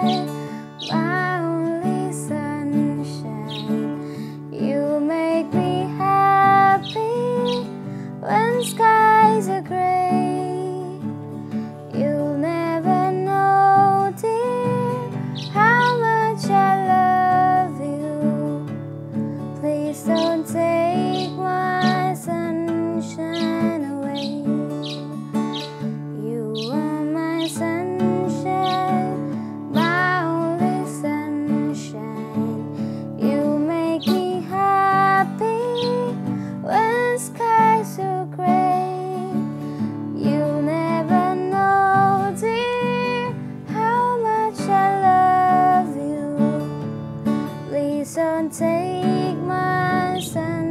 Bye. too great. You never know, dear, how much I love you. Please don't take my son.